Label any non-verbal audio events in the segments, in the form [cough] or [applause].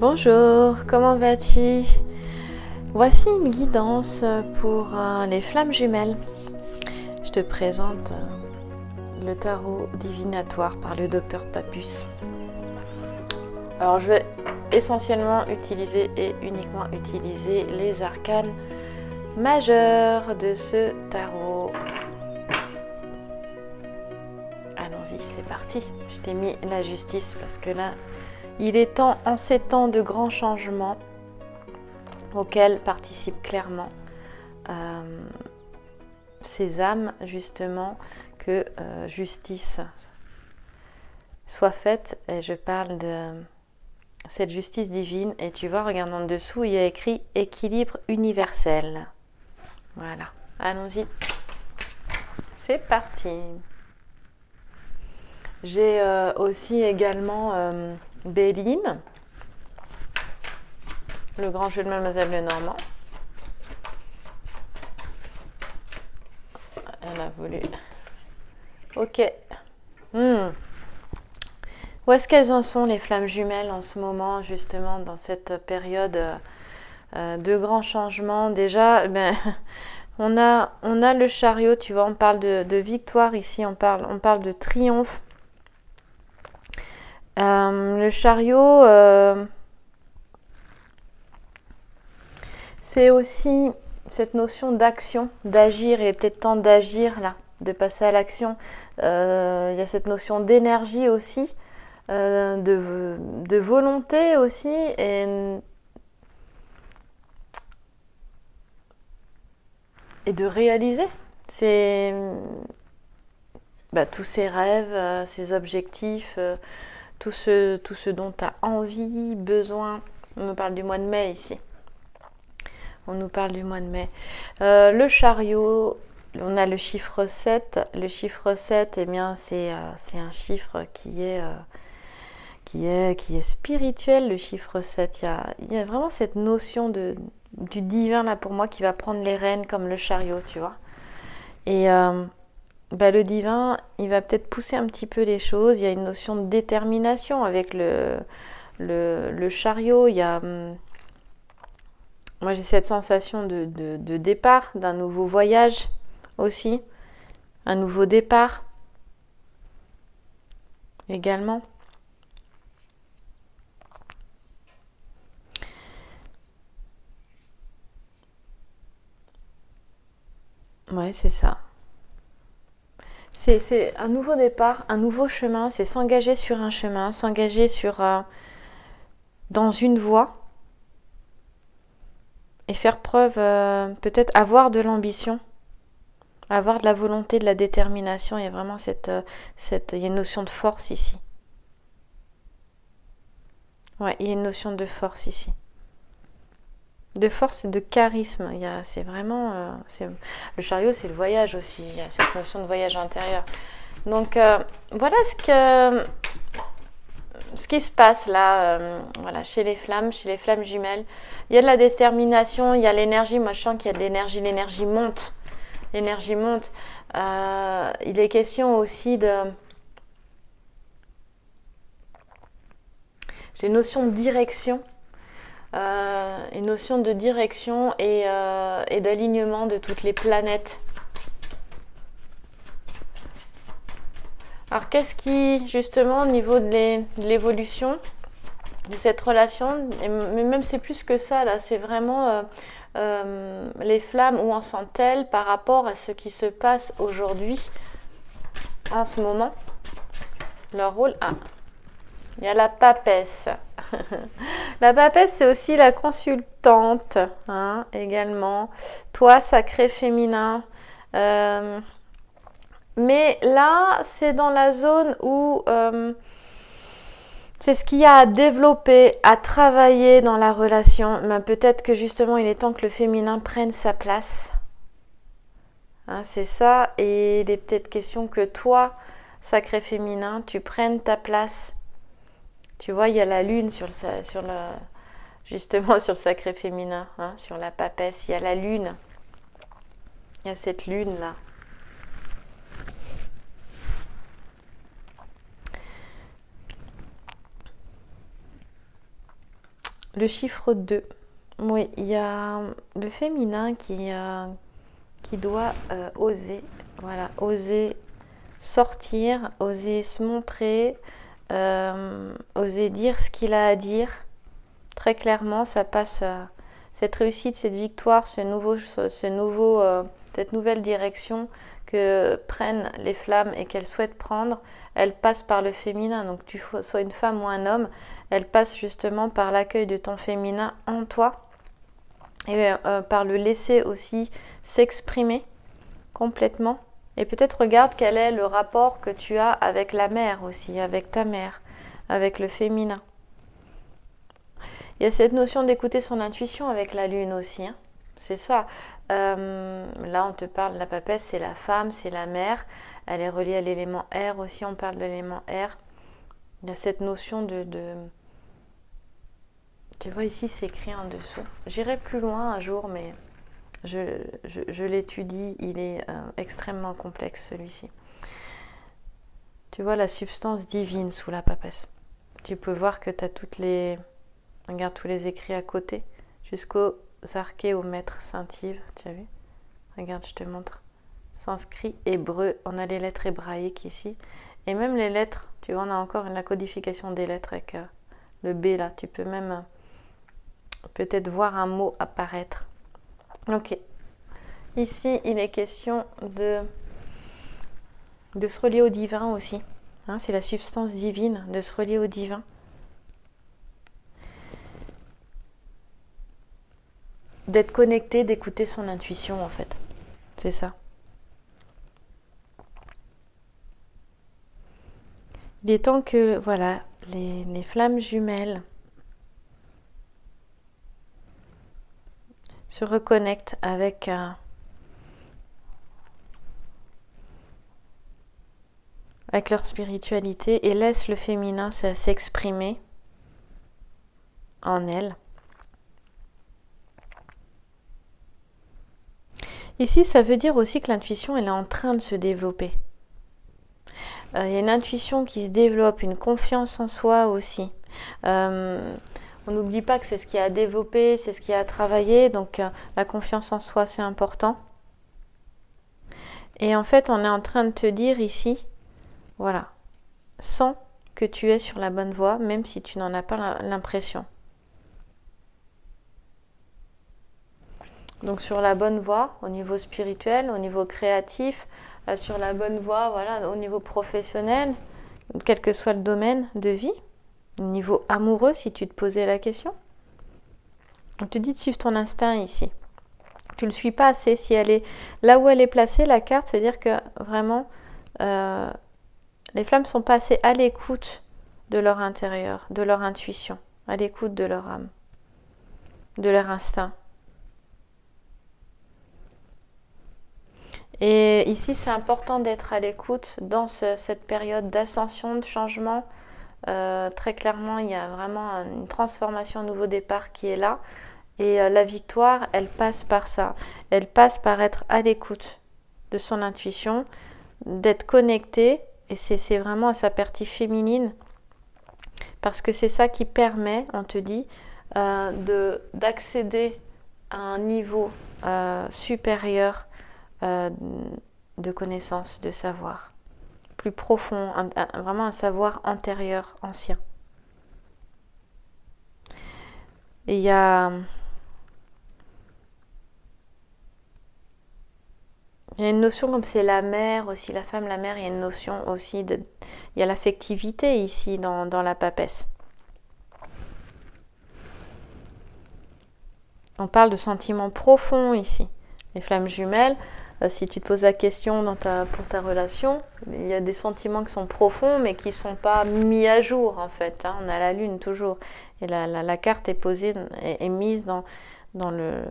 Bonjour, comment vas-tu? Voici une guidance pour euh, les flammes jumelles. Je te présente euh, le tarot divinatoire par le docteur Papus. Alors je vais essentiellement utiliser et uniquement utiliser les arcanes majeurs de ce tarot. Allons-y, c'est parti. Je t'ai mis la justice parce que là, il est temps, en ces temps de grands changements, auxquels participent clairement euh, ces âmes, justement, que euh, justice soit faite. Et je parle de cette justice divine. Et tu vois, regarde en dessous, il y a écrit équilibre universel. Voilà, allons-y. C'est parti. J'ai euh, aussi également Béline, le grand jeu de Mademoiselle Lenormand. Elle a voulu. Ok. Hmm. Où est-ce qu'elles en sont, les flammes jumelles, en ce moment, justement, dans cette période euh, de grands changements? Déjà, ben, [laughs] on, a, le chariot, tu vois, on parle de, victoire ici, on parle de triomphe. Euh, le chariot, euh, c'est aussi cette notion d'action, d'agir. Il est peut-être temps d'agir là, de passer à l'action. Euh, il y a cette notion d'énergie aussi, de, volonté aussi. Et, de réaliser. C'est bah, tous ces rêves, ces objectifs tout ce, dont tu as envie, besoin. On nous parle du mois de mai ici. On nous parle du mois de mai. Euh, le chariot, on a le chiffre 7. Le chiffre 7, eh bien, c'est euh, un chiffre qui est, euh, qui, est, qui est spirituel, le chiffre 7. Il y a, y a vraiment cette notion du divin là pour moi qui va prendre les rênes comme le chariot, tu vois. Et bah, le divin, il va peut-être pousser un petit peu les choses. Il y a une notion de détermination avec le, le, chariot. Il y a, hum, moi, j'ai cette sensation de, départ, d'un nouveau voyage aussi, un nouveau départ également. Ouais, c'est ça. C'est un nouveau départ, un nouveau chemin, c'est s'engager sur un chemin, s'engager sur euh, dans une voie et faire preuve, euh, peut-être avoir de l'ambition, avoir de la volonté, de la détermination. Il y a vraiment cette, euh, cette, il y a une notion de force ici. Ouais, il y a une notion de force ici de force et de charisme. C'est vraiment. Euh, le chariot, c'est le voyage aussi. Il y a cette notion de voyage intérieur. Donc, euh, voilà ce, que, qui se passe là, euh, chez les flammes, chez les flammes jumelles. Il y a de la détermination, il y a l'énergie. Moi, je sens qu'il y a de l'énergie. L'énergie monte. L'énergie monte. il est question aussi de. J'ai une notion de direction euh, une notion de direction euh, et, d'alignement de toutes les planètes. Alors qu'est-ce qui, justement, au niveau de l'évolution de cette relation, mais même c'est plus que ça, là, c'est vraiment euh, les flammes, où en sont-elles par rapport à ce qui se passe aujourd'hui, en ce moment Leur rôle, ah, il y a la papesse. [laughs] la papesse, c'est aussi la consultante, hein, également. Toi, sacré féminin. Euh, mais là, c'est dans la zone où euh, c'est ce qu'il y a à développer, à travailler dans la relation. Peut-être que justement, il est temps que le féminin prenne sa place. Hein, c'est ça. Et il est peut-être question que toi, sacré féminin, tu prennes ta place tu vois, il y a la lune sur le, sur justement [laughs] sur le sacré féminin, hein, sur la papesse. Il y a la lune. Il y a cette lune-là. le chiffre 2. Oui, il y a le féminin qui, qui doit oser, voilà, oser sortir, oser se montrer, oser dire ce qu'il a à dire. Très clairement, ça passe cette réussite, cette victoire, ce nouveau, nouveau, cette nouvelle direction que prennent les flammes et qu'elles souhaitent prendre, elle passe par le féminin. Donc tu sois une femme ou un homme, elle passe justement par l'accueil de ton féminin en toi et euh, par le laisser aussi s'exprimer complètement. Et peut-être regarde quel est le rapport que tu as avec la mère aussi, avec ta mère, avec le féminin. Il y a cette notion d'écouter son intuition avec la lune aussi. Hein. C'est ça. Euh, là, on te parle de la papesse, c'est la femme, c'est la mère. Elle est reliée à l'élément R aussi, on parle de l'élément R. Il y a cette notion de... Tu vois, ici, c'est écrit en dessous. J'irai plus loin un jour, mais je, l'étudie. Il est euh, extrêmement complexe, celui-ci. Tu vois la substance divine sous la papesse. Tu peux voir que tu as toutes les... Regarde tous les écrits à côté, jusqu'au archées au maître Saint-Yves. Tu as vu? Regarde, je te montre sanskrit, hébreu, on a les lettres hébraïques ici. Et même les lettres, tu vois, on a encore la codification des lettres avec euh, le B là. Tu peux même euh, peut-être voir un mot apparaître. Ok. Ici, il est question de, se relier au divin aussi. Hein, c'est la substance divine, de se relier au divin. D'être connecté, d'écouter son intuition en fait. C'est ça. Il est temps que voilà, les, flammes jumelles se reconnectent avec avec leur spiritualité et laissent le féminin s'exprimer en elles. Ici, ça veut dire aussi que l'intuition, elle est en train de se développer. Euh, il y a une intuition qui se développe, une confiance en soi aussi. Euh, on n'oublie pas que c'est ce qui a développé, c'est ce qui a travaillé, donc euh, la confiance en soi, c'est important. Et en fait, on est en train de te dire ici, voilà, sens que tu es sur la bonne voie, même si tu n'en as pas l'impression. Donc sur la bonne voie au niveau spirituel, au niveau créatif, euh, sur la bonne voie, voilà, au niveau professionnel, quel que soit le domaine de vie, au niveau amoureux, si tu te posais la question. On te dit de suivre ton instinct ici. Tu ne le suis pas assez. Si elle est là où elle est placée, la carte, c'est-à-dire que vraiment, euh, les flammes sont pas assez à l'écoute de leur intérieur, de leur intuition, à l'écoute de leur âme, de leur instinct. Et ici, c'est important d'être à l'écoute dans cette période d'ascension, de changement. Euh, très clairement, il y a vraiment une transformation, un nouveau départ qui est là. Et euh, la victoire, elle passe par ça. Elle passe par être à l'écoute de son intuition, d'être connecté. Et c'est vraiment à sa partie féminine. Parce que c'est ça qui permet, on te dit, euh, d'accéder à un niveau supérieur de connaissances, de savoir plus profond, vraiment un savoir antérieur, ancien. Et il y a, il y a une notion comme c'est la mère aussi, la femme, la mère, il y a une notion aussi de... Il y a l'affectivité ici dans, dans la papesse. On parle de sentiments profonds ici. Les flammes jumelles, si tu te poses la question pour ta relation, il y a des sentiments qui sont profonds mais qui ne sont pas mis à jour en fait. Hein. On a la lune toujours. Et la, carte est posée, est, mise dans, dans le,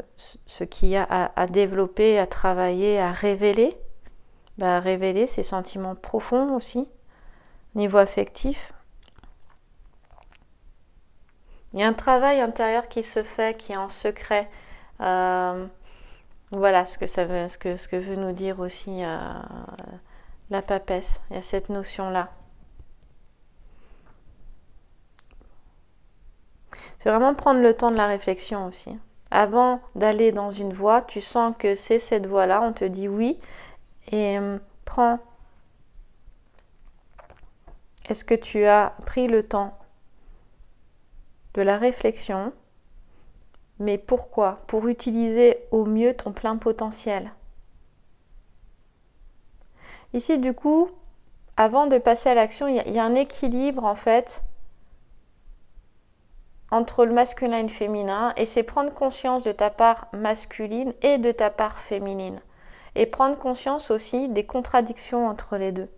ce qu'il y a à, développer, à travailler, à révéler. Bah, révéler ces sentiments profonds aussi, niveau affectif. Il y a un travail intérieur qui se fait, qui est en secret. Euh, voilà ce que, ça veut, ce que, ce que veut nous dire aussi euh, la papesse. Il y a cette notion-là. C'est vraiment prendre le temps de la réflexion aussi. Avant d'aller dans une voie, tu sens que c'est cette voie-là, on te dit oui, et euh, prends. Est-ce que tu as pris le temps de la réflexion Mais pourquoi? Pour utiliser au mieux ton plein potentiel. Ici, du coup, avant de passer à l'action, il y, a un équilibre en fait entre le masculin et le féminin, et c'est prendre conscience de ta part masculine et de ta part féminine, et prendre conscience aussi des contradictions entre les deux.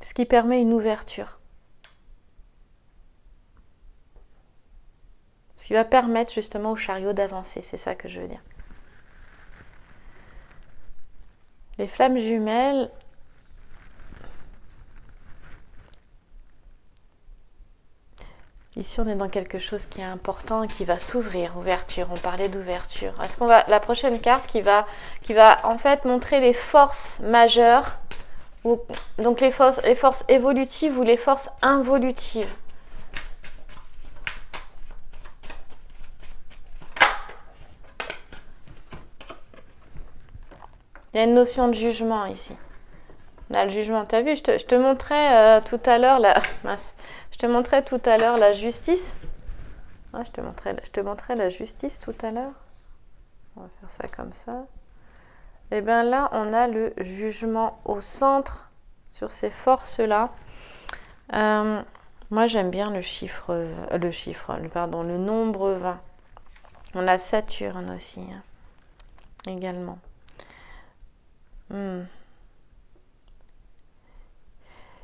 Ce qui permet une ouverture. Ce qui va permettre justement au chariot d'avancer, c'est ça que je veux dire. Les flammes jumelles, Ici, on est dans quelque chose qui est important qui va s'ouvrir, ouverture. On parlait d'ouverture. Est-ce qu'on va la prochaine carte qui va qui va en fait montrer les forces majeures donc les forces évolutives ou les forces involutives. Il y a une notion de jugement ici. Là, le jugement, tu as vu, je te, montrais euh, tout à l'heure la... [laughs] Je te montrais tout à l'heure la justice. je, te montrais, je te montrais la justice tout à l'heure. On va faire ça comme ça. Et eh bien là, on a le jugement au centre sur ces forces-là. Euh, moi, j'aime bien le chiffre, euh, le chiffre, pardon, le nombre 20. On a Saturne aussi, hein, également. Hmm.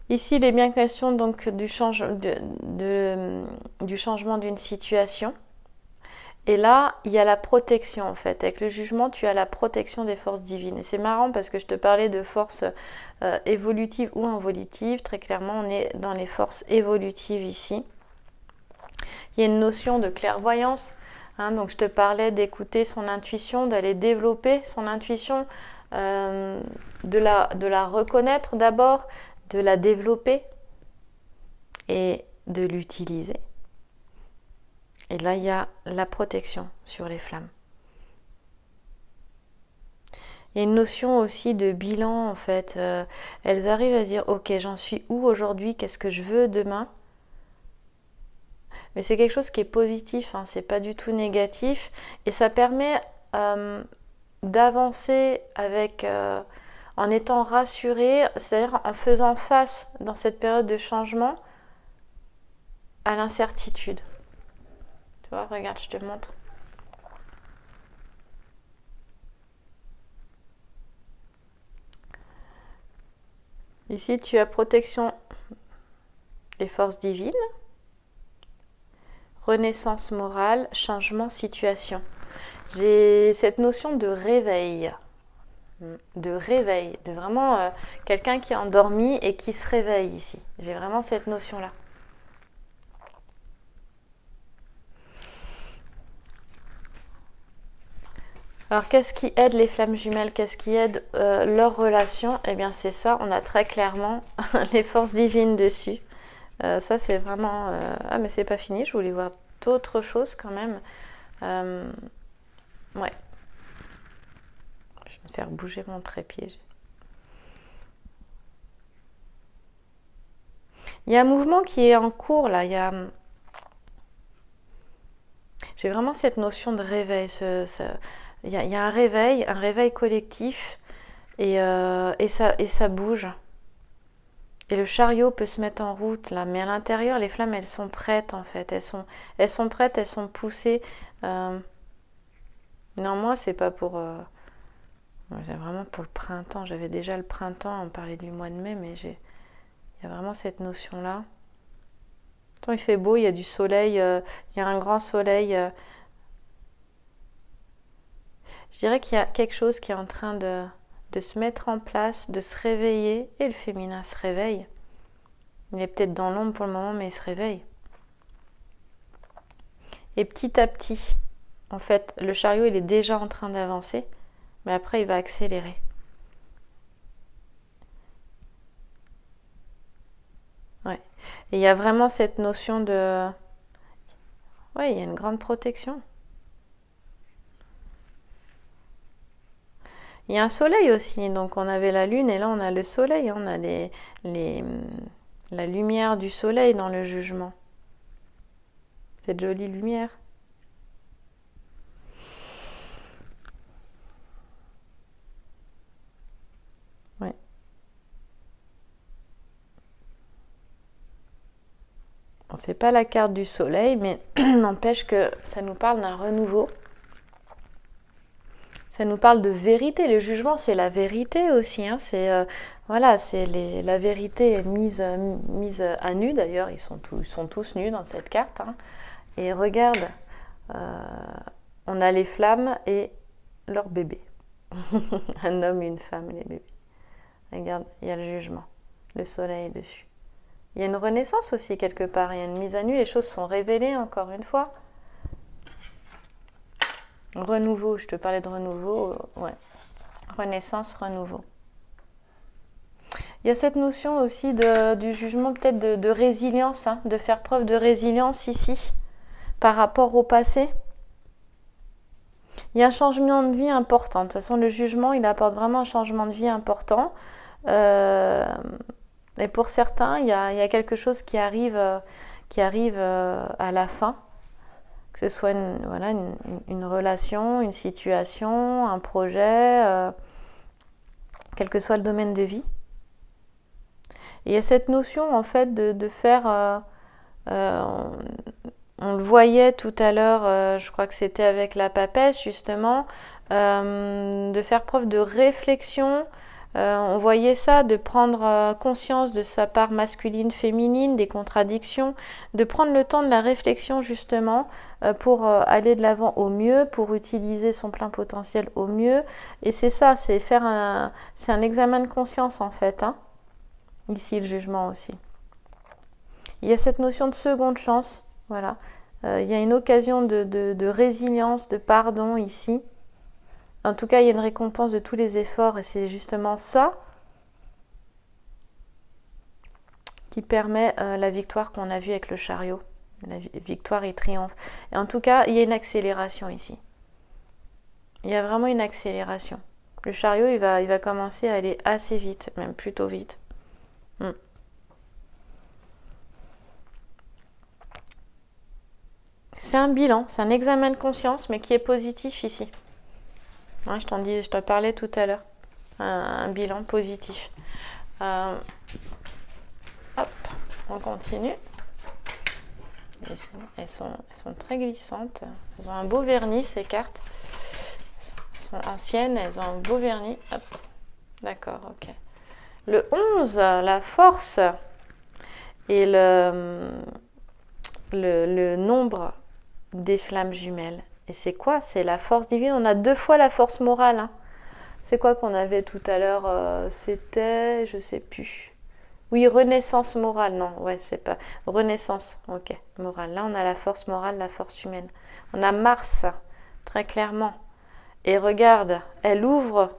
Ici, il est bien question donc du, du changement d'une situation. Et là, il y a la protection en fait. Avec le jugement, tu as la protection des forces divines. Et c'est marrant parce que je te parlais de forces euh, évolutives ou involutives. Très clairement, on est dans les forces évolutives ici. Il y a une notion de clairvoyance. Hein. donc je te parlais d'écouter son intuition, d'aller développer son intuition, euh, de, la, de la reconnaître d'abord, de la développer et de l'utiliser. Et là, il y a la protection sur les flammes. Il y a une notion aussi de bilan, en fait. Euh, elles arrivent à se dire, ok, j'en suis où aujourd'hui, qu'est-ce que je veux demain? Mais c'est quelque chose qui est positif, hein, c'est pas du tout négatif. Et ça permet euh, d'avancer avec... Euh, en étant rassuré, c'est-à-dire en faisant face dans cette période de changement à l'incertitude. Regarde, je te montre. Ici, tu as protection des forces divines, renaissance morale, changement situation. J'ai cette notion de réveil de réveil, de vraiment euh, quelqu'un qui est endormi et qui se réveille ici. J'ai vraiment cette notion-là. Alors qu'est-ce qui aide les flammes jumelles? Qu'est-ce qui aide euh, leur relation? Eh bien c'est ça, on a très clairement [laughs] les forces divines dessus. Euh, ça c'est vraiment... Ah mais c'est pas fini, je voulais voir d'autres choses quand même. Ouais, faire bouger mon trépied. Il y a un mouvement qui est en cours là. Il y a... J'ai vraiment cette notion de réveil. Il, y a, un réveil, un réveil collectif et, euh, et, ça, et ça bouge. Et le chariot peut se mettre en route là, mais à l'intérieur, les flammes, elles sont prêtes en fait. Elles sont, elles sont prêtes, elles sont poussées. Euh... Non, moi, c'est pas pour. Euh, c'est vraiment pour le printemps. J'avais déjà le printemps, on parlait du mois de mai, mais j'ai, il y a vraiment cette notion-là. Tant il fait beau, il y a du soleil, euh, il y a un grand soleil. Je dirais qu'il y a quelque chose qui est en train de, de se mettre en place, de se réveiller, et le féminin se réveille. Il est peut-être dans l'ombre pour le moment, mais il se réveille. Et petit à petit, en fait, le chariot, il est déjà en train d'avancer mais après il va accélérer. Et il y a vraiment cette notion de... Oui, il y a une grande protection. Il y a un soleil aussi, donc on avait la lune et là on a le soleil, on a les, la lumière du soleil dans le jugement. Cette jolie lumière. Ouais. Bon, c'est pas la carte du soleil, mais [clears throat] n'empêche que ça nous parle d'un renouveau. Ça nous parle de vérité. Le jugement, c'est la vérité aussi. Hein. C'est euh, voilà, c'est la vérité est mise, mise à nu. D'ailleurs, ils sont, tous, sont tous nus dans cette carte. Hein. Et regarde, euh, on a les flammes et leur bébé. [laughs] Un homme, une femme les bébés. Regarde, il y a le jugement, le soleil dessus. Il y a une renaissance aussi quelque part. Il y a une mise à nu. Les choses sont révélées encore une fois. Renouveau, je te parlais de renouveau, euh, ouais. Renaissance, renouveau. Il y a cette notion aussi de, du jugement, peut-être de, résilience, hein, de faire preuve de résilience ici, par rapport au passé. Il y a un changement de vie important. De toute façon, le jugement, il apporte vraiment un changement de vie important. Euh, et pour certains, il y, a, il y, a, quelque chose qui arrive, euh, qui arrive à la fin que ce soit une, relation, une situation, un projet, euh, quel que soit le domaine de vie. Il y a cette notion en fait de, faire, euh, euh, on, le voyait tout à l'heure, je crois que c'était avec la papesse justement, de faire preuve de réflexion euh, on voyait ça, de prendre euh, conscience de sa part masculine, féminine, des contradictions, de prendre le temps de la réflexion justement euh, pour aller de l'avant au mieux, pour utiliser son plein potentiel au mieux. Et c'est ça, c'est faire un, c'est un examen de conscience en fait. Hein. Ici, le jugement aussi. Il y a cette notion de seconde chance, voilà. il y a une occasion de résilience, de pardon ici. En tout cas, il y a une récompense de tous les efforts et c'est justement ça qui permet euh, la victoire qu'on a vue avec le chariot. La victoire et triomphe. Et en tout cas, il y a une accélération ici. Il y a vraiment une accélération. Le chariot, il va, il va commencer à aller assez vite, même plutôt vite. Hmm. C'est un bilan, c'est un examen de conscience, mais qui est positif ici je t'en dis, je te parlais tout à l'heure. Un, bilan positif. Euh, hop, on continue. Elles sont, elles sont, très glissantes. Elles ont un beau vernis, ces cartes. Elles sont anciennes, elles ont un beau vernis. Hop. D'accord, ok. Le 11, la force et le, le nombre des flammes jumelles. Et c'est quoi? C'est la force divine. On a deux fois la force morale. Hein. C'est quoi qu'on avait tout à l'heure euh, C'était, je sais plus. Oui, renaissance morale. Non, ouais, c'est pas. Renaissance, ok, morale. Là, on a la force morale, la force humaine. On a Mars, très clairement. Et regarde, elle ouvre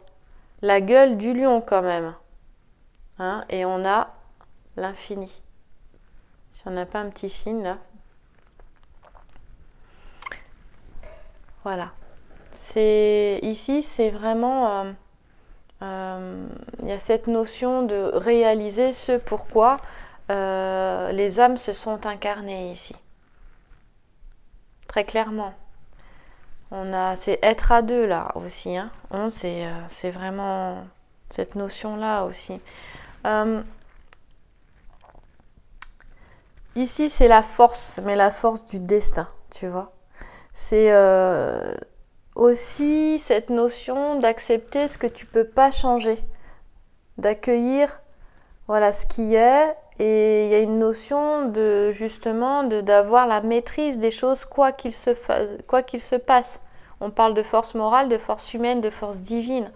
la gueule du lion quand même. Hein, et on a l'infini. Si on n'a pas un petit signe là, Voilà. Ici, c'est vraiment euh, euh, il y a cette notion de réaliser ce pourquoi euh, les âmes se sont incarnées ici. Très clairement. C'est être à deux là aussi. Hein. On, c'est, vraiment cette notion-là aussi. ici, c'est la force, mais la force du destin, tu vois. C'est euh, aussi cette notion d'accepter ce que tu peux pas changer, d'accueillir voilà ce qui est et il y a une notion de justement d'avoir la maîtrise des choses quoi qu'il se quoi qu'il se passe. On parle de force morale, de force humaine, de force divine.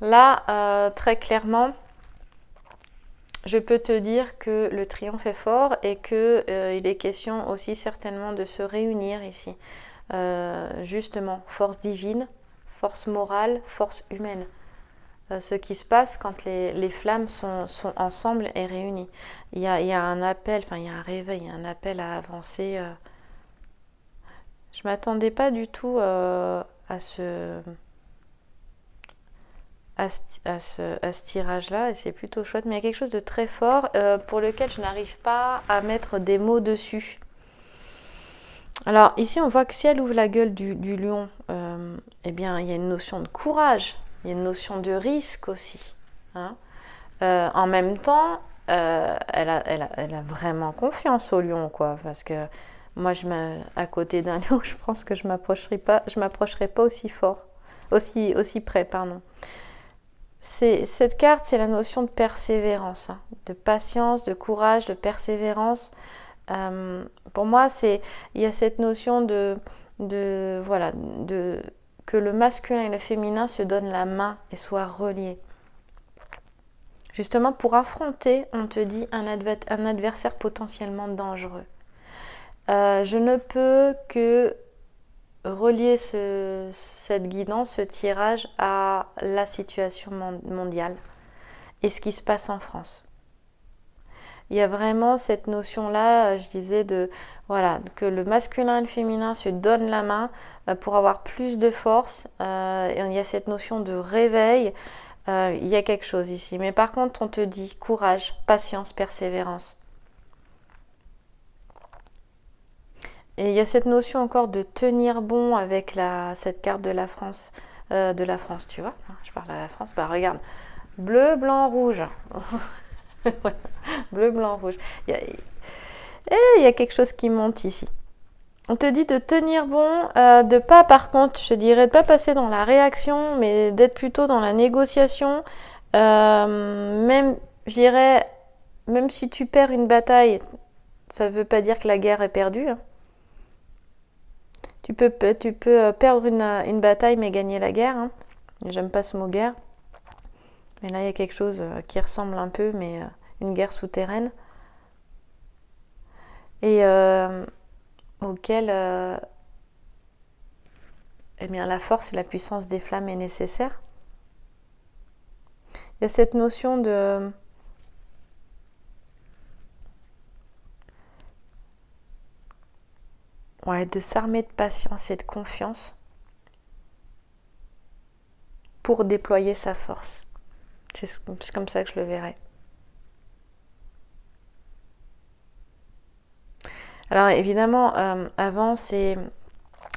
Là, euh, très clairement, je peux te dire que le triomphe est fort et qu'il euh, est question aussi certainement de se réunir ici. Euh, justement, force divine, force morale, force humaine. ce qui se passe quand les, flammes sont, ensemble et réunies. Il y a, un appel, enfin il y a un réveil, un appel à avancer. Je m'attendais pas du tout à ce à ce, tirage-là et c'est plutôt chouette. Mais il y a quelque chose de très fort euh, pour lequel je n'arrive pas à mettre des mots dessus. Alors ici, on voit que si elle ouvre la gueule du, lion, euh, eh bien, il y a une notion de courage, il y a une notion de risque aussi. Hein. Euh, en même temps, elle a, vraiment confiance au lion, quoi, parce que moi, à côté d'un [laughs] lion, je pense que je je m'approcherai pas aussi fort, aussi près, pardon cette carte, c'est la notion de persévérance, hein, de patience, de courage, de persévérance. Euh, pour moi, c'est il y a cette notion de, de voilà de que le masculin et le féminin se donnent la main et soient reliés. Justement, pour affronter, on te dit un, adversaire potentiellement dangereux. Euh, je ne peux que relier cette guidance, ce tirage à la situation mondiale et ce qui se passe en France. Il y a vraiment cette notion-là, je disais, de voilà, que le masculin et le féminin se donnent la main euh, pour avoir plus de force. Euh, il y a cette notion de réveil. Euh, il y a quelque chose ici. Mais par contre, on te dit courage, patience, persévérance. Et il y a cette notion encore de tenir bon avec cette carte de la France. Euh, de la France, tu vois. Je parle à la France. Bah regarde. Bleu, blanc, rouge. [laughs] Bleu, blanc, rouge. Il y, a, il y a quelque chose qui monte ici. On te dit de tenir bon, euh, de pas par contre, je dirais, de pas passer dans la réaction, mais d'être plutôt dans la négociation. Euh, même, je même si tu perds une bataille, ça ne veut pas dire que la guerre est perdue. Hein. Tu peux, tu peux euh, perdre euh, une, bataille mais gagner la guerre. Hein. J'aime pas ce mot guerre. Mais là, il y a quelque chose euh, qui ressemble un peu, mais une guerre souterraine. Et auquel eh bien, la force et la puissance des flammes est nécessaire. Il y a cette notion de de s'armer de patience et de confiance pour déployer sa force. C'est comme ça que je le verrai. Alors évidemment, euh, avant, c'est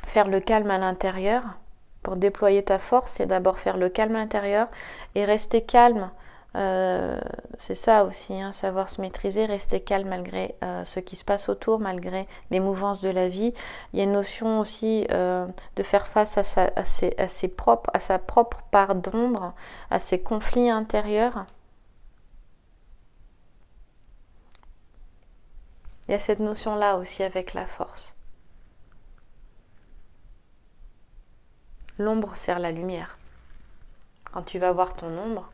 faire le calme à l'intérieur. Pour déployer ta force, c'est d'abord faire le calme à l'intérieur et rester calme euh, c'est ça aussi, hein, savoir se maîtriser, rester calme malgré euh, ce qui se passe autour, malgré les mouvances de la vie. Il y a une notion aussi euh, de faire face à sa, à, ses, propres, à sa propre part d'ombre, à ses conflits intérieurs. Il y a cette notion-là aussi avec la force. L'ombre sert la lumière. Quand tu vas voir ton ombre,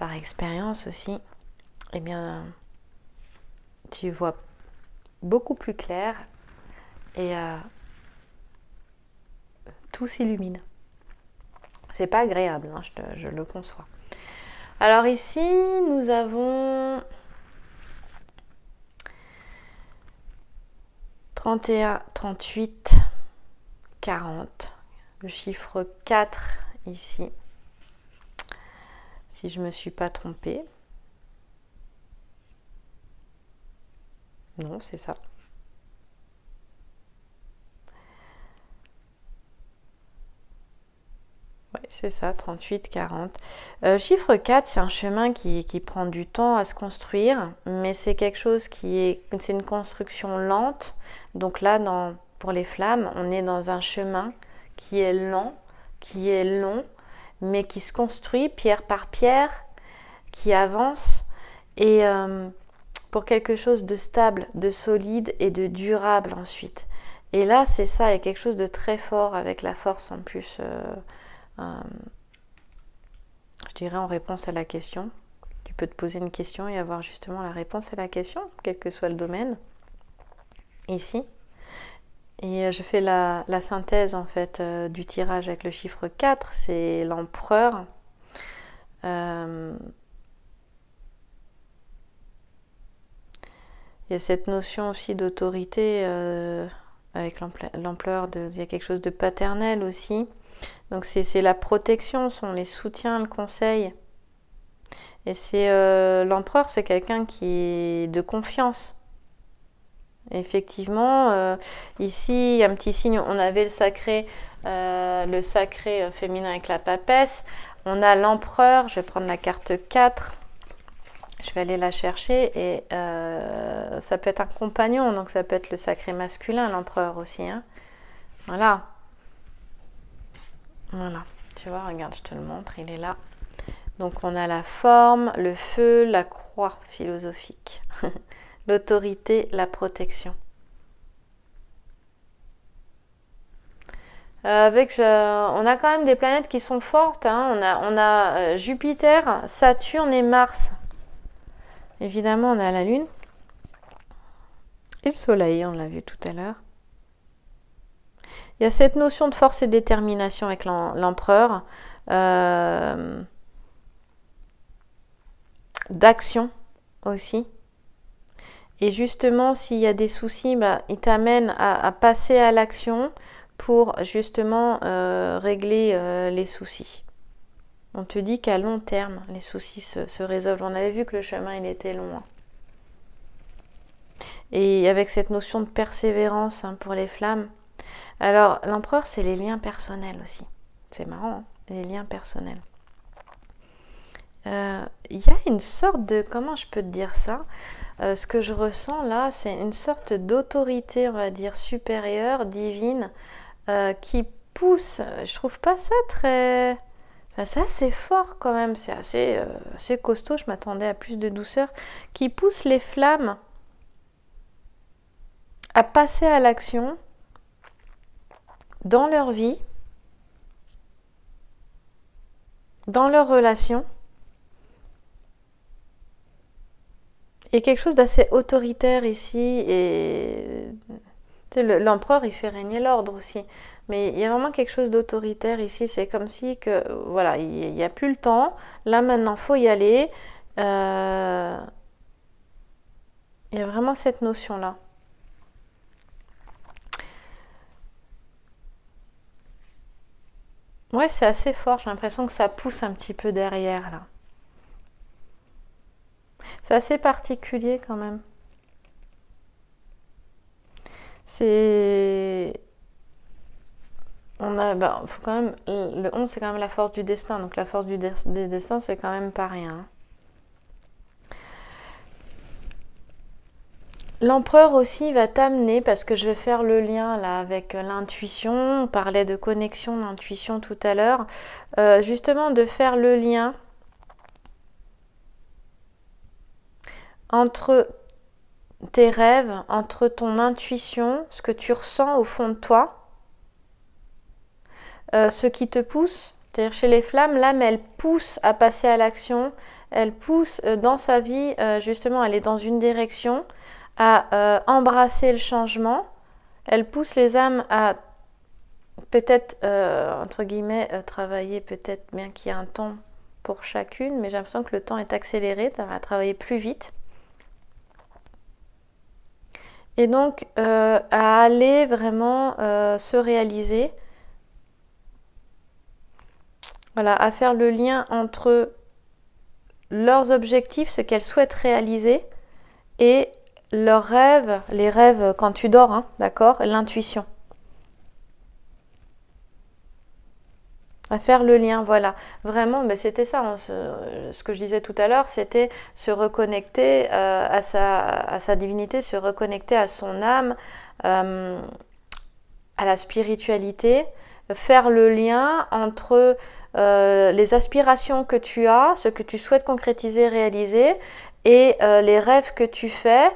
par expérience aussi, eh bien, tu vois beaucoup plus clair et euh, tout s'illumine. C'est pas agréable, hein, je, je, le conçois. Alors ici, nous avons 31, 38, 40, le chiffre 4 ici si je me suis pas trompée. Non, c'est ça. C'est ça, 38, 40. Euh, chiffre 4, c'est un chemin qui, qui, prend du temps à se construire, mais c'est quelque chose qui est... C'est une construction lente. Donc là, dans, pour les flammes, on est dans un chemin qui est lent, qui est long, mais qui se construit pierre par pierre, qui avance, et euh, pour quelque chose de stable, de solide et de durable ensuite. Et là, c'est ça, il quelque chose de très fort avec la force en plus. Euh, euh, je dirais en réponse à la question. Tu peux te poser une question et avoir justement la réponse à la question, quel que soit le domaine. Ici. Et euh, je fais la, synthèse en fait euh, du tirage avec le chiffre 4, c'est l'empereur. il y a cette notion aussi d'autorité avec l'ampleur. Il y a quelque chose de paternel aussi. Donc c'est la protection, sont les soutiens, le conseil. Et c'est euh, l'empereur, c'est quelqu'un qui est de confiance. Effectivement, euh, ici, un petit signe, on avait le sacré, euh, le sacré féminin avec la papesse. On a l'empereur, je vais prendre la carte 4. Je vais aller la chercher et ça peut être un compagnon, donc ça peut être le sacré masculin, l'empereur aussi. Hein. Voilà. Voilà. Tu vois, regarde, je te le montre, il est là. Donc on a la forme, le feu, la croix philosophique, [laughs] l'autorité, la protection. Euh, avec, on a quand même des planètes qui sont fortes. Hein. On a, euh, Jupiter, Saturne et Mars. Évidemment, on a la Lune. Et le Soleil, on l'a vu tout à l'heure. Il y a cette notion de force et détermination avec l'empereur. Euh, d'action aussi. Et justement, s'il y a des soucis, bah, il t'amène à, passer à l'action pour justement euh, régler euh, les soucis. On te dit qu'à long terme, les soucis se, résolvent. On avait vu que le chemin, était long. Hein. Et avec cette notion de persévérance hein, pour les flammes. Alors, l'empereur, c'est les liens personnels aussi. C'est marrant, hein, les liens personnels. Euh, il y a une sorte de, comment je peux te dire ça? Euh, Ce que je ressens là, c'est une sorte d'autorité, on va dire, supérieure, divine, euh, qui pousse, je trouve pas ça très... Enfin, c'est assez fort quand même, c'est assez, assez costaud, je m'attendais à plus de douceur, qui pousse les flammes à passer à l'action dans leur vie, dans leurs relations Il y a quelque chose d'assez autoritaire ici et l'empereur il fait régner l'ordre aussi. Mais il y a vraiment quelque chose d'autoritaire ici. C'est comme si que voilà, il n'y a plus le temps. Là maintenant, faut y aller. Euh, il y a vraiment cette notion là. Ouais, c'est assez fort. J'ai l'impression que ça pousse un petit peu derrière là. C'est assez particulier quand même. C'est. On a. Ben, faut quand même. Le 11, c'est quand même la force du destin. Donc la force du, destin, c'est quand même pas rien. L'empereur aussi va t'amener, parce que je vais faire le lien là avec l'intuition, on parlait de connexion d'intuition tout à l'heure, euh, justement de faire le lien entre tes rêves, entre ton intuition, ce que tu ressens au fond de toi, euh, ce qui te pousse. C'est-à-dire chez les flammes, l'âme, elle pousse à passer à l'action, elle pousse euh, dans sa vie, euh, justement, elle est dans une direction, à embrasser le changement, elle pousse les âmes à peut-être, entre guillemets, travailler peut-être bien qu'il y a un temps pour chacune, mais j'ai l'impression que le temps est accéléré, vas travailler plus vite. Et donc, euh, à aller vraiment euh, se réaliser, voilà, à faire le lien entre leurs objectifs, ce qu'elles souhaitent réaliser, et leurs rêves, les rêves quand tu dors, hein, d'accord, l'intuition. Faire le lien, voilà. Vraiment, mais c'était ça, hein, ce, que je disais tout à l'heure, c'était se reconnecter euh, à, sa, à, sa, divinité, se reconnecter à son âme, euh, à la spiritualité, faire le lien entre euh, les aspirations que tu as, ce que tu souhaites concrétiser, réaliser, et les rêves que tu fais,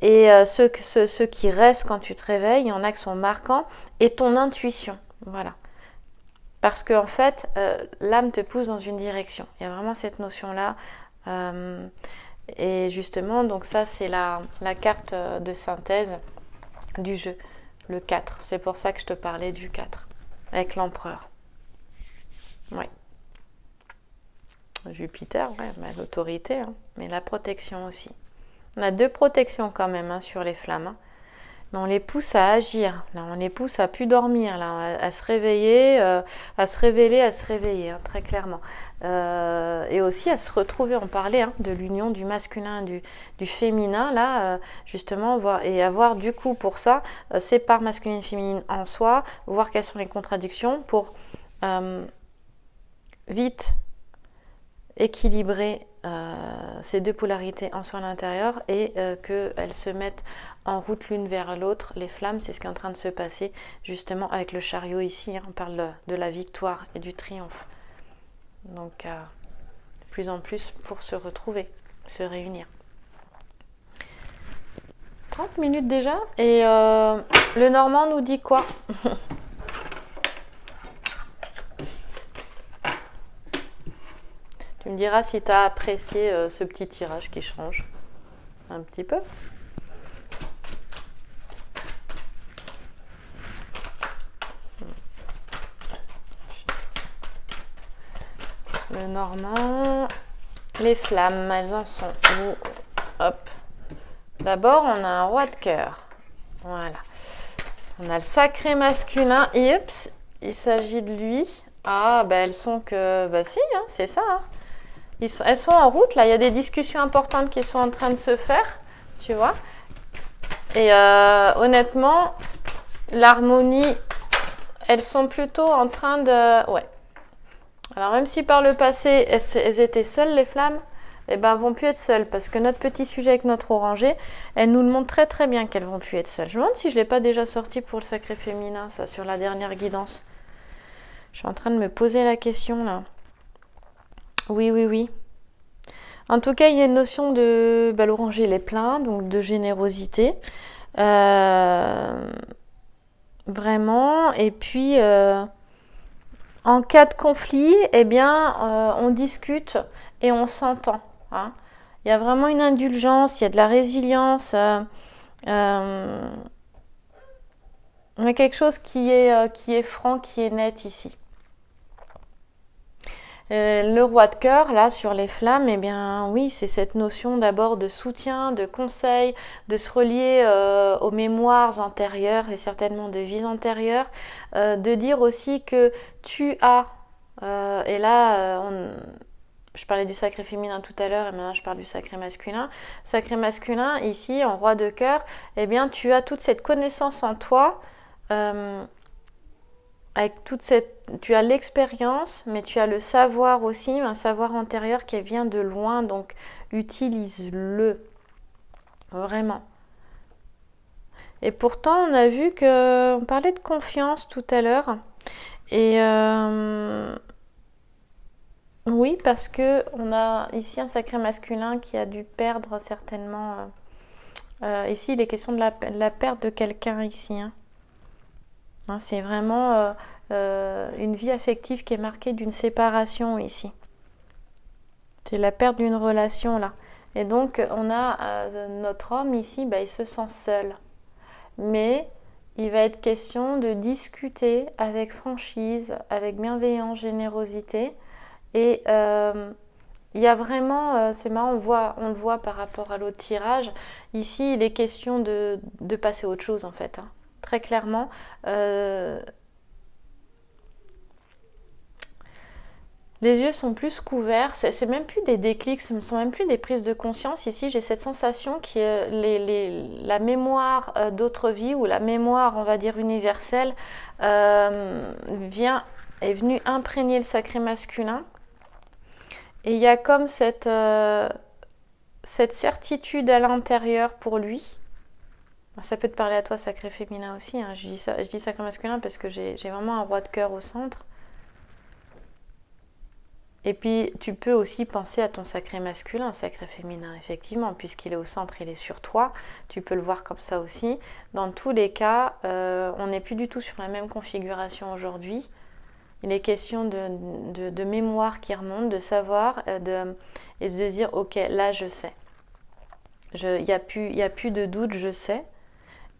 et ceux, ceux qui restent quand tu te réveilles, il y en a qui sont marquants, et ton intuition. Voilà. Parce qu'en en fait, euh, l'âme te pousse dans une direction. Il y a vraiment cette notion-là. Euh, et justement, donc ça, c'est la, carte euh, de synthèse du jeu, le 4. C'est pour ça que je te parlais du 4, avec l'empereur. Oui. Jupiter, ouais, l'autorité, hein, mais la protection aussi. On a deux protections quand même hein, sur les flammes. Hein. On les pousse à agir, on les pousse à plus dormir, à, se réveiller, euh, à se révéler, à se réveiller, très clairement. Euh, et aussi à se retrouver, on parlait de l'union du masculin, du, du féminin, là, euh, justement, voir, et avoir du coup pour ça, ces parts masculines et féminines en soi, voir quelles sont les contradictions pour vite équilibrer ces deux polarités en soi à l'intérieur et qu'elles se mettent en route l'une vers l'autre. Les flammes, c'est ce qui est en train de se passer justement avec le chariot ici. Hein. on parle de la victoire et du triomphe. Donc, euh, plus en plus pour se retrouver, se réunir. 30 minutes déjà et le Normand nous dit quoi? [laughs] Tu me diras si tu as apprécié euh, ce petit tirage qui change un petit peu. Le normand, les flammes, elles en sont où? Hop. D'abord, on a un roi de cœur. Voilà. On a le sacré masculin. Et il s'agit de lui. Ah, ben elles sont que. Bah si, hein, c'est ça. Hein elles sont en route, là, il y a des discussions importantes qui sont en train de se faire, tu vois. Et euh, honnêtement, l'harmonie, elles sont plutôt en train de... Ouais. Alors même si par le passé, elles, étaient seules, les flammes, eh ben, vont plus être seules. Parce que notre petit sujet avec notre orangé, elle nous le montre très très bien qu'elles vont plus être seules. Je me demande si je l'ai pas déjà sorti pour le sacré féminin, ça, sur la dernière guidance. Je suis en train de me poser la question, là. Oui, oui, oui. En tout cas, il y a une notion de. Bah, L'oranger, est plein, donc de générosité. Euh, vraiment. Et puis, euh, en cas de conflit, eh bien, euh, on discute et on s'entend. Hein. Il y a vraiment une indulgence, il y a de la résilience. il y a quelque chose est, qui est franc, qui est net ici. Euh, le roi de cœur, là, sur les flammes, eh bien oui, c'est cette notion d'abord de soutien, de conseil, de se relier euh, aux mémoires antérieures et certainement de vies antérieures, euh, de dire aussi que tu as, et là, je parlais du sacré féminin tout à l'heure et maintenant je parle du sacré masculin. Sacré masculin, ici, en roi de cœur, eh bien tu as toute cette connaissance en toi avec toute cette, tu as l'expérience, mais tu as le savoir aussi, un savoir antérieur qui vient de loin, donc utilise-le vraiment. Et pourtant, on a vu que on parlait de confiance tout à l'heure, et euh, oui, parce que on a ici un sacré masculin qui a dû perdre certainement. Euh, euh, ici, il est question de la, perte de quelqu'un ici. Hein. Hein, c'est vraiment euh, euh, une vie affective qui est marquée d'une séparation ici. C'est la perte d'une relation là. Et donc on a euh, notre homme ici, bah, il se sent seul. Mais il va être question de discuter avec franchise, avec bienveillance, générosité. Et il y a vraiment, c'est marrant, on, le voit par rapport à l'autre tirage. Ici, il est question de, passer autre chose en fait. Hein très clairement. Euh, les yeux sont plus couverts, c'est même plus des déclics, ce ne sont même plus des prises de conscience. Ici, j'ai cette sensation que les, la mémoire euh, d'autres vies ou la mémoire, on va dire, universelle, euh, vient, est venue imprégner le sacré masculin. Et il y a comme cette, cette certitude à l'intérieur pour lui ça peut te parler à toi, sacré féminin aussi. Hein. Je, dis sacré masculin parce que j'ai vraiment un roi de cœur au centre. Et puis, tu peux aussi penser à ton sacré masculin, sacré féminin, effectivement, puisqu'il est au centre, il est sur toi. Tu peux le voir comme ça aussi. Dans tous les cas, euh, on n'est plus du tout sur la même configuration aujourd'hui. Il est question de, mémoire qui remonte, de savoir euh, de, et de dire, ok, là, je sais. Il n'y a plus de doute, je sais.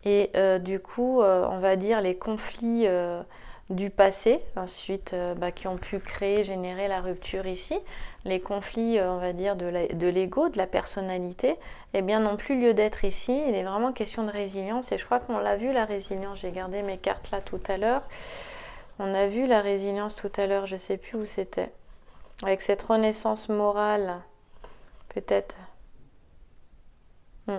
Et euh, du coup, euh, on va dire les conflits euh, du passé, ensuite bah, qui ont pu créer, générer la rupture ici, les conflits, on va dire, de l'ego, de, la personnalité, eh bien n'ont plus lieu d'être ici. Il est vraiment question de résilience et je crois qu'on l'a vu la résilience. J'ai gardé mes cartes là tout à l'heure. On a vu la résilience tout à l'heure, je ne sais plus où c'était. Avec cette renaissance morale, peut-être. Hmm.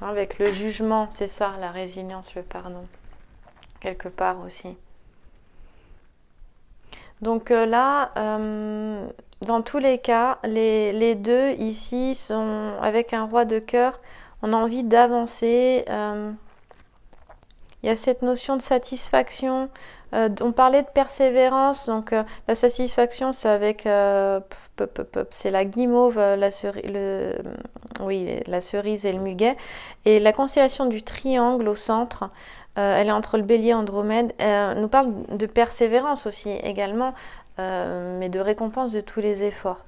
Avec le jugement, c'est ça, la résilience, le pardon. Quelque part aussi. Donc euh, là, euh, dans tous les cas, les, deux ici sont avec un roi de cœur. On a envie d'avancer. Euh, il y a cette notion de satisfaction. on parlait de persévérance, donc la satisfaction, c'est avec, c'est la guimauve, la cerise, le, oui, la cerise et le muguet, et la constellation du triangle au centre. Euh, elle est entre le bélier et Andromède, euh, nous parle de persévérance aussi également, euh, mais de récompense de tous les efforts.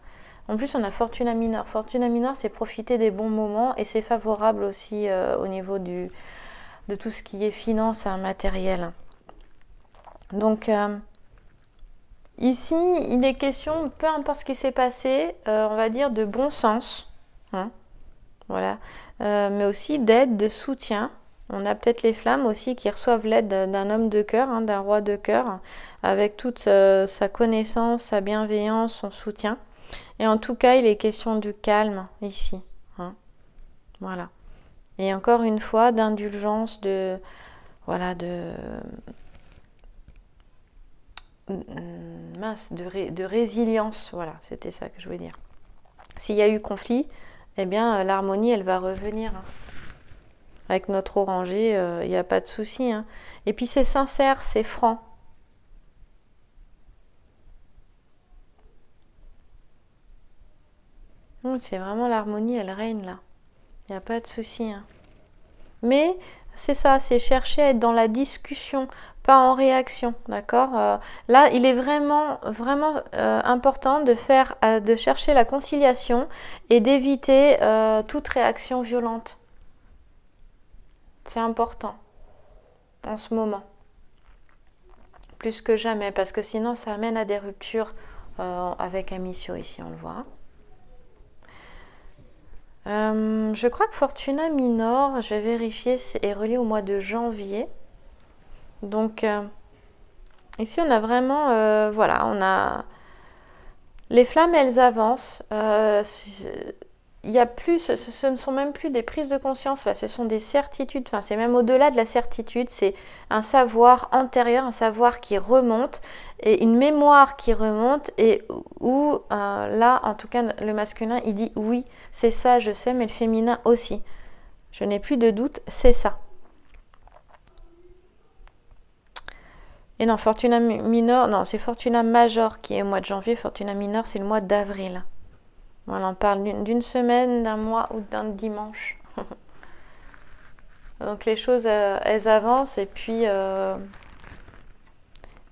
En plus, on a Fortuna Minor. Fortuna Minor, c'est profiter des bons moments et c'est favorable aussi au niveau du, de tout ce qui est finance matériel. Donc, ici, il est question, peu importe ce qui s'est passé, on va dire de bon sens, hein, voilà, mais aussi d'aide, de soutien on a peut-être les flammes aussi qui reçoivent l'aide d'un homme de cœur, hein, d'un roi de cœur, avec toute sa connaissance, sa bienveillance, son soutien. Et en tout cas, il est question du calme ici. Hein. Voilà. Et encore une fois, d'indulgence, de voilà, de mince, de, résilience. Voilà, c'était ça que je voulais dire. S'il y a eu conflit, eh bien, l'harmonie, elle va revenir. Hein. Avec notre oranger, il euh, n'y a pas de souci. Hein. Et puis c'est sincère, c'est franc. C'est vraiment l'harmonie, elle règne là. Il n'y a pas de souci. Hein. Mais c'est ça, c'est chercher à être dans la discussion, pas en réaction, d'accord euh, Là, il est vraiment, euh, important de faire, de chercher la conciliation et d'éviter toute réaction violente. C'est important en ce moment. Plus que jamais, parce que sinon ça amène à des ruptures euh, avec Amicio ici, on le voit. Euh, je crois que Fortuna Minor, je vais vérifier, est relié au mois de janvier. Donc euh, ici on a vraiment, voilà, on a les flammes, elles avancent plus, ce, ne sont même plus des prises de conscience, là, ce sont des certitudes, enfin, c'est même au-delà de la certitude, c'est un savoir antérieur, un savoir qui remonte, et une mémoire qui remonte, et où, euh, là, en tout cas, le masculin, il dit oui, c'est ça, je sais, mais le féminin aussi. Je n'ai plus de doute, c'est ça. Et non, Fortuna minor, non, c'est Fortuna major qui est au mois de janvier, Fortuna minor, c'est le mois d'avril. On en parle d'une semaine, d'un mois ou d'un dimanche. [laughs] Donc les choses, euh, elles avancent et puis euh,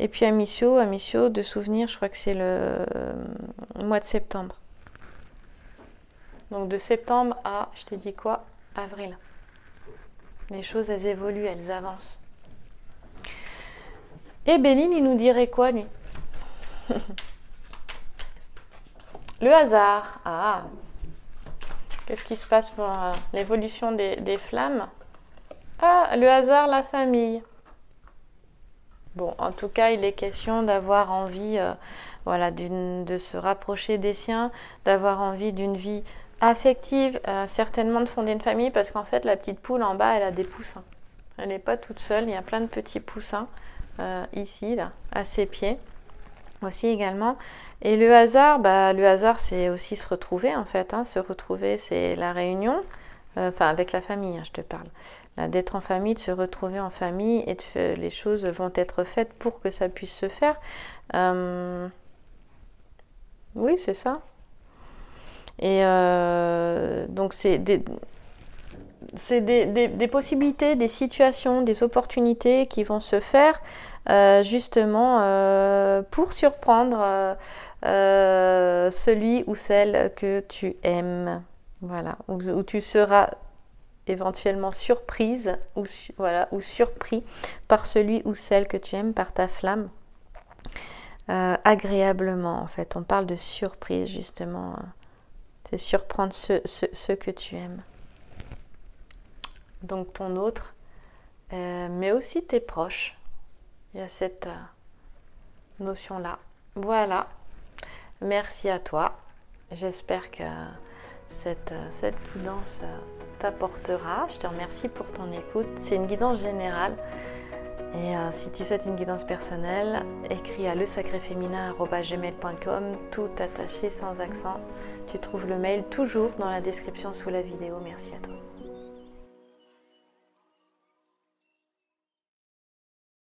et puis Amicio, Amicio de souvenir, je crois que c'est le, mois de septembre. Donc de septembre à, je t'ai dit quoi, avril. Les choses, elles évoluent, elles avancent. Et Béline, il nous dirait quoi, lui? [laughs] Le hasard. Ah. Qu'est-ce qui se passe pour euh, l'évolution des, flammes? Ah, le hasard, la famille. Bon, en tout cas, il est question d'avoir envie, euh, voilà, de se rapprocher des siens, d'avoir envie d'une vie affective, euh, certainement de fonder une famille, parce qu'en fait, la petite poule en bas, elle a des poussins. Elle n'est pas toute seule, il y a plein de petits poussins ici, là, à ses pieds aussi également. Et le hasard, bah, le hasard, c'est aussi se retrouver en fait. Hein. Se retrouver, c'est la réunion, euh, enfin avec la famille, hein, je te parle. D'être en famille, de se retrouver en famille et de, les choses vont être faites pour que ça puisse se faire. Euh, oui, c'est ça. Et euh, donc c'est des, des, des, possibilités, des situations, des opportunités qui vont se faire justement euh, pour surprendre euh, celui ou celle que tu aimes. Voilà, où, tu seras éventuellement surprise ou, voilà, ou surpris par celui ou celle que tu aimes, par ta flamme. Euh, agréablement en fait. On parle de surprise justement. C'est surprendre ce, que tu aimes. Donc ton autre, euh, mais aussi tes proches. Il y a cette euh, notion-là. Voilà. Merci à toi. J'espère que cette, cette guidance t'apportera. Je te remercie pour ton écoute. C'est une guidance générale. Et euh, si tu souhaites une guidance personnelle, écris à lecréféminin.gmail.com, tout attaché sans accent. Tu trouves le mail toujours dans la description sous la vidéo. Merci à toi.